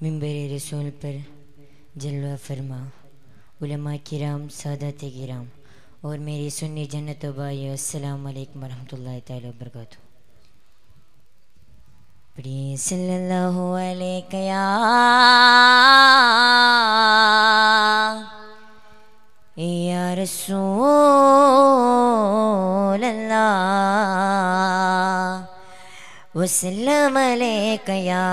ممبر رسول پر جلوہ فرما، علماء کرام، سادات کرام اور میری سنی جنت و بائی السلام علیکم ورحمۃ اللہ تعالی وبرکاتہ۔ پڑھی صلی اللہ علیہ یا رسول اللہ۔ وسلم علیک یا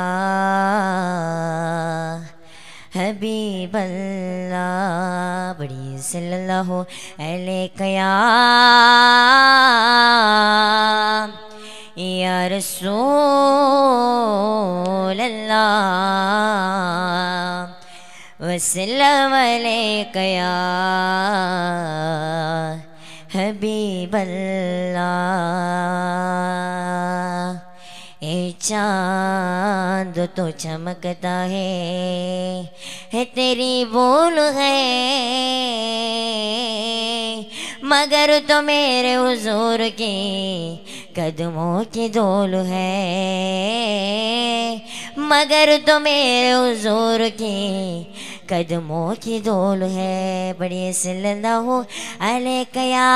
حبیب اللہ، بڑی صلی اللہ علیہ یا یا رسول اللہ وسلم علیک یا حبیب اللہ۔ چاند تو چمکتا ہے تیری بول ہے۔ مگر تو میرے حضور کی قدموں کی دول ہے۔ مگر تو میرے حضور کی قدموں کی دول ہے بڑی صلی اللہ علیہ یا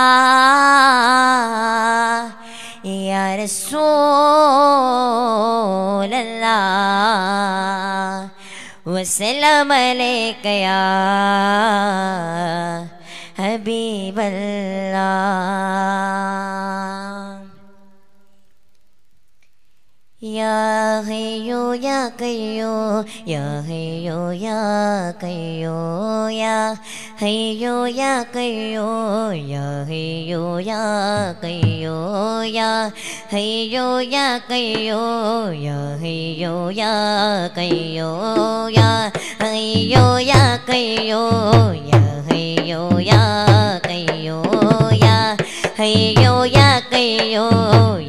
یا رسول اللہ، وسلم علیک یا حبیب اللہ۔ یا حیو یا قیو یا حیو یا قیو یا حیو یا قیو یا حیو یا قیو یا حیو یا قیو یا حیو یا قیو یا حیو یا قیو یا حیو یا قیو یا حیو یا قیو یا حیو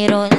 quiero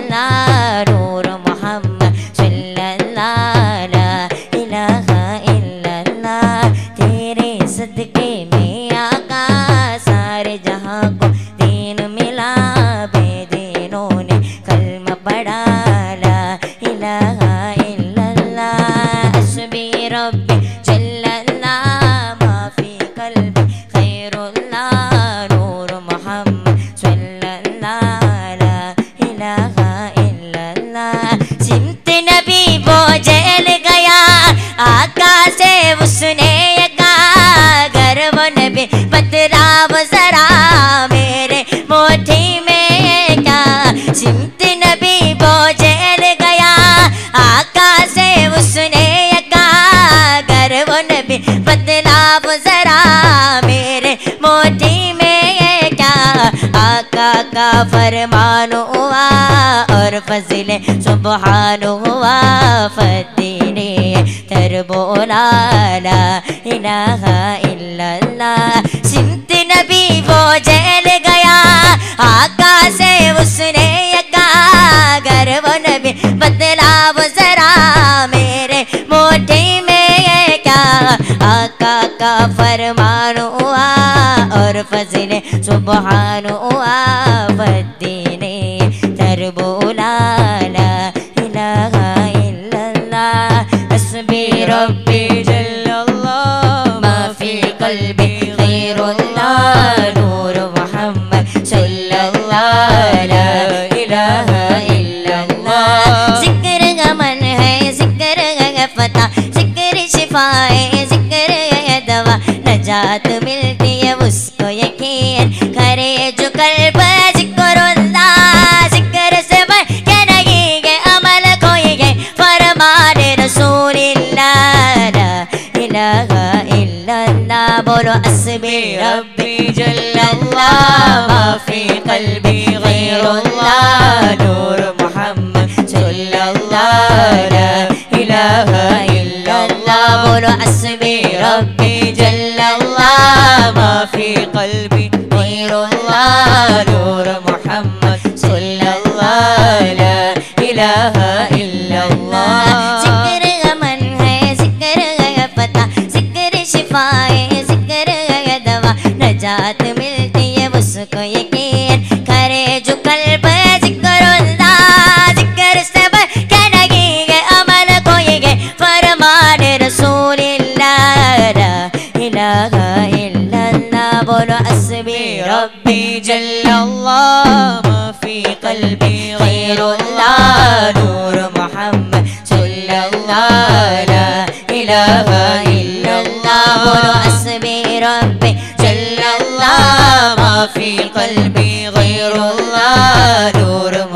کا فرمان ہوا اور فضل سبحان ہوا فتین تر بولا لا الہ الا اللہ سمت نبی وہ جیل گیا آقا سے اس نے یہ کہا گر وہ نبی بدلا وہ ذرا، میرے موٹی میں یہ کیا؟ آقا کا فرمان ہوا اور فضل سبحان ہوا۔ شفائے ذکر ہے، دوا نجات ملتی ہے، اس کو یقین کرے جو قلب ذکر اللہ، ذکر سے بڑھ کے نہیں گے عمل کوئی گے فرمان رسول اللہ، لا الہ الا اللہ، بولو اسبی ربی جل اللہ ما فی قلبی غیر اللہ، نور محمد صلی اللہ، لا الہ الا أقول حسبي ربي جل الله ما في قلبي غير الله. نور ربي جل الله ما في قلبي غير الله. نور محمد صلى الله لا إله إلا الله. اسمي ربي جل الله ما في قلبي غير الله. نور محمد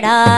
para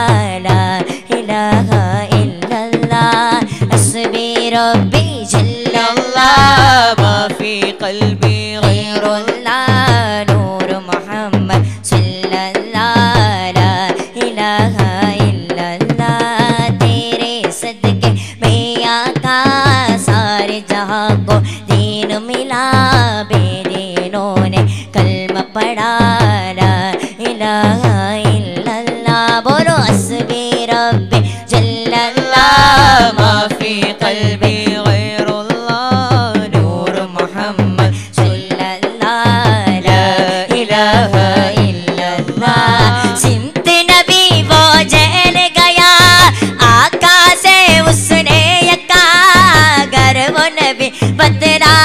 نبی بدلا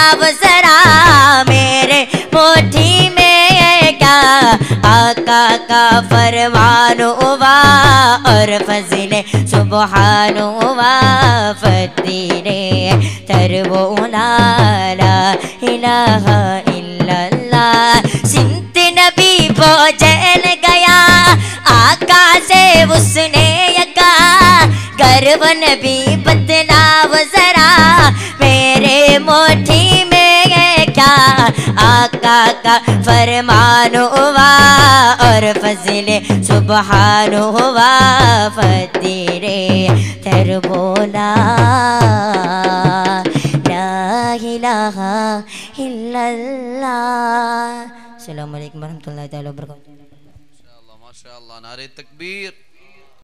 ذرا میرے موٹھی میں یہ کیا؟ آقا کا فرمان ہوا اور فضل سبحان ہوا فتیر تر بولا لا الہ الا اللہ۔ سمت نبی وہ گیا، آقا سے اس نے یہ کہا نبی بدلا آقا کا فرمان ہوا اور فضل سبحان ہوا فتیر تر بولا۔ لا الہ الا اللہ۔ السلام علیکم ورحمۃ اللہ تعالی وبرکاتہ۔ ماشاء اللہ ماشاء اللہ نعرہ تکبیر۔